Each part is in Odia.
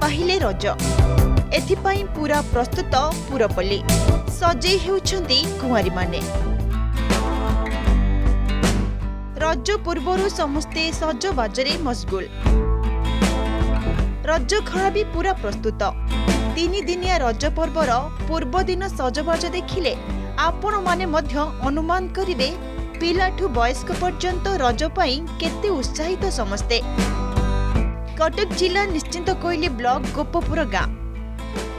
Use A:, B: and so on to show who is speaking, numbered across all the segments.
A: ରଜ ଏଥିପାଇଁ ପୁରା ପ୍ରସ୍ତୁତ ପୁରପଲ୍ଲୀ ସଜେଇ ହେଉଛନ୍ତି କୁଆଁରୀମାନେ ରଜ ପୂର୍ବରୁ ସମସ୍ତେ ସଜବାଜରେ ମସଗୁଲ ରଜ ଖଳା ବି ପୁରା ପ୍ରସ୍ତୁତ ତିନି ଦିନିଆ ରଜ ପର୍ବର ପୂର୍ବଦିନ ସଜବାଜ ଦେଖିଲେ ଆପଣମାନେ ମଧ୍ୟ ଅନୁମାନ କରିବେ ପିଲାଠୁ ବୟସ୍କ ପର୍ଯ୍ୟନ୍ତ ରଜ ପାଇଁ କେତେ ଉତ୍ସାହିତ ସମସ୍ତେ କଟକ ଜିଲ୍ଲା ନିଶ୍ଚିନ୍ତ କୋଇଲି ବ୍ଲକ ଗୋପପୁର ଗାଁ।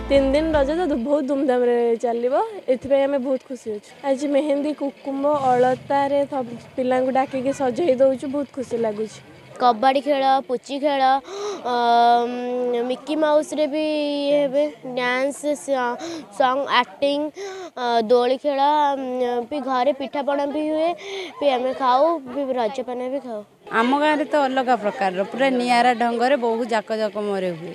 B: ତିନି ଦିନ ରଜ ତ ବହୁତ ଧୁମଧାମରେ ଚାଲିବ। ଏଥିପାଇଁ ଆମେ ବହୁତ ଖୁସି ଅଛୁ। ଆଜି ମେହେନ୍ଦୀ କୁକୁମ୍ବ ଅଳତାରେ ସବୁ ପିଲାଙ୍କୁ ଡାକିକି ସଜେଇ ଦେଉଛୁ। ବହୁତ ଖୁସି ଲାଗୁଛି।
C: କବାଡ଼ି ଖେଳ ପୁଚି ଖେଳ ମିକି ମାଉସରେ ବି ଇଏ ହେବେ ଡ୍ୟାନ୍ସ ସଙ୍ଗ ଆକ୍ଟିଂ ଦୋଳି ଖେଳ ବି ଘରେ ପିଠାପଣା ବି ହୁଏ ବି ଆମେ ଖାଉ ବି ରଜପାନ ବି ଖାଉ।
D: ଆମ ଗାଁରେ ତ ଅଲଗା ପ୍ରକାରର ପୁରା ନିଆରା ଢଙ୍ଗରେ ବହୁ ଜାକଜକମରେ ହୁଏ।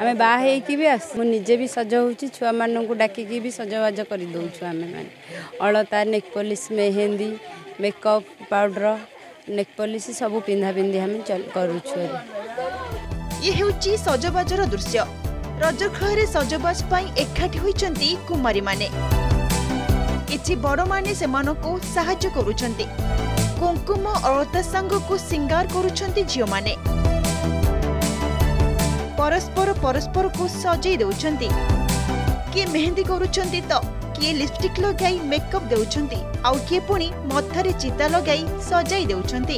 D: ଆମେ ବାହା ହେଇକି ବି ଆସୁ ମୁଁ ନିଜେ ବି ସଜ ହେଉଛି ଛୁଆମାନଙ୍କୁ ଡାକିକି ବି ସଜବାଜ କରିଦେଉଛୁ ଆମେମାନେ ଅଳତା nail polish mehndi makeup powder nail polish ସବୁ ପିନ୍ଧା ପିନ୍ଧି ଆମେ କରୁଛୁ
A: ଇଏ ହେଉଛି ସଜବାଜର ଦୃଶ୍ୟ। ରଜଖଳରେ ସଜବାଜ ପାଇଁ ଏକାଠି ହୋଇଛନ୍ତି କୁମାରୀମାନେ। କିଛି ବଡ଼ମାନେ ସେମାନଙ୍କୁ ସାହାଯ୍ୟ କରୁଛନ୍ତି। କୁଙ୍କୁମ ଅଳତା ସାଙ୍ଗକୁ ସିଙ୍ଗାର କରୁଛନ୍ତି ଝିଅମାନେ। ପରସ୍ପର ପରସ୍ପରକୁ ସଜେଇ ଦେଉଛନ୍ତି। କିଏ ମେହେନ୍ଦୀ କରୁଛନ୍ତି ତ? କିଏ ଲିପଷ୍ଟିକ୍ ଲଗାଇ ମେକଅପ୍ ଦେଉଛନ୍ତି ଆଉ କିଏ ପୁଣି ମଥାରେ ଚିତା ଲଗାଇ ସଜାଇ ଦେଉଛନ୍ତି।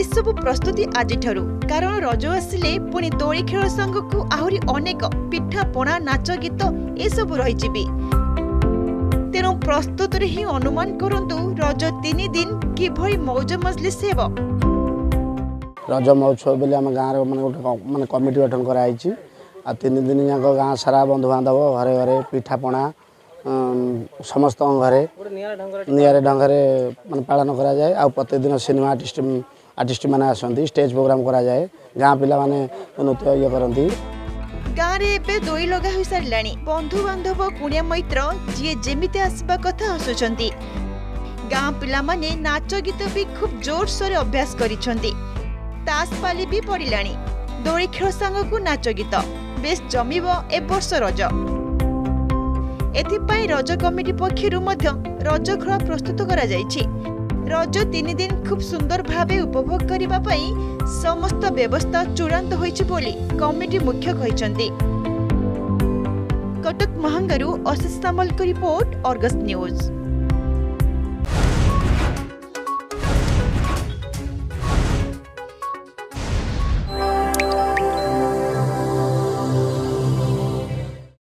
A: ଏସବୁ ପ୍ରସ୍ତୁତି ଆଜିଠାରୁ କାରଣ ରଜ ଆସିଲେ ପୁଣି ଦୋଳି ଖେଳ ସାଙ୍ଗକୁ ଆହୁରି ଅନେକ ପିଠା ପଣା ନାଚ ଗୀତ ଏସବୁ ରହିଯିବି। ତେଣୁ ପ୍ରସ୍ତୁତିରେ ହିଁ ଅନୁମାନ କରନ୍ତୁ ରଜ ତିନି ଦିନ କିଭଳି ମୌଜ ମଜଲିସ ହେବ।
E: ରଜ ମହୋତ୍ସବ ବୋଲି ଆମ ଗାଁରେ ମାନେ ଗୋଟେ ମାନେ କମିଟି ଗଠନ କରାଯାଇଛି ଆଉ ତିନି ଦିନ ଯାକ ଗାଁ ସାରା ବନ୍ଧୁବାନ୍ଧବ ଘରେ ଘରେ ପିଠାପଣା ସମସ୍ତଙ୍କ ଘରେ ନିଆରେ ଢଙ୍ଗରେ ମାନେ ପାଳନ କରାଯାଏ। ଆଉ ପ୍ରତ୍ୟେକ ସିନେମା ଆର୍ଟିଷ୍ଟ ଆର୍ଟିଷ୍ଟମାନେ ଆସନ୍ତି ଷ୍ଟେଜ୍ ପ୍ରୋଗ୍ରାମ କରାଯାଏ। ଗାଁ ପିଲାମାନେ ନୃତ୍ୟ ଇଏ କରନ୍ତି।
A: ଗାଁରେ ଏବେ ଦୋଇ ଲଗା ହୋଇସାରିଲାଣି ବନ୍ଧୁବାନ୍ଧବ କୁଣିଆ ମୈତ୍ର ଯିଏ ଯେମିତି ଆସିବା କଥା ଆସୁଛନ୍ତି। ଗାଁ ପିଲାମାନେ ନାଚ ଗୀତ ବି ଖୁବ୍ ଜୋରସୋରରେ ଅଭ୍ୟାସ କରିଛନ୍ତି। ତାସ ପାଲି ବି ପଡ଼ିଲାଣି। ଦୋଳି ଖେଳ ସାଙ୍ଗକୁ ନାଚ ଗୀତ। ବେଶ ଜମିବ ଏ ବର୍ଷ ରଜ। ଏଥିପାଇଁ ରଜ କମିଟି ପକ୍ଷରୁ ମଧ୍ୟ ରଜ ଖେଳ ପ୍ରସ୍ତୁତ କରାଯାଇଛି। ରଜ ତିନି ଦିନ ଖୁବ୍ ସୁନ୍ଦର ଭାବେ ଉପଭୋଗ କରିବା ପାଇଁ ସମସ୍ତ ବ୍ୟବସ୍ଥା ଚୂଡ଼ାନ୍ତ ହୋଇଛି ବୋଲି କମିଟି ମୁଖ୍ୟ କହିଛନ୍ତି। କଟକ ମହାଙ୍ଗାରୁ ଅଶିଷ ସାମଲଙ୍କ ରିପୋର୍ଟ ଅର୍ଗସ୍ ନ୍ୟୁଜ୍।